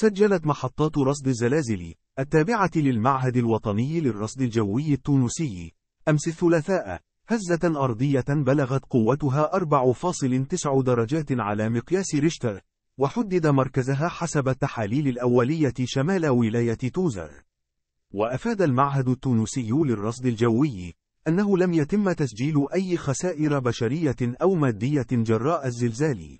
سجلت محطات رصد الزلازل التابعة للمعهد الوطني للرصد الجوي التونسي. أمس الثلاثاء هزة أرضية بلغت قوتها 4.9 درجات على مقياس ريشتر وحدد مركزها حسب التحاليل الأولية شمال ولاية توزر. وأفاد المعهد التونسي للرصد الجوي أنه لم يتم تسجيل أي خسائر بشرية أو مادية جراء الزلزال.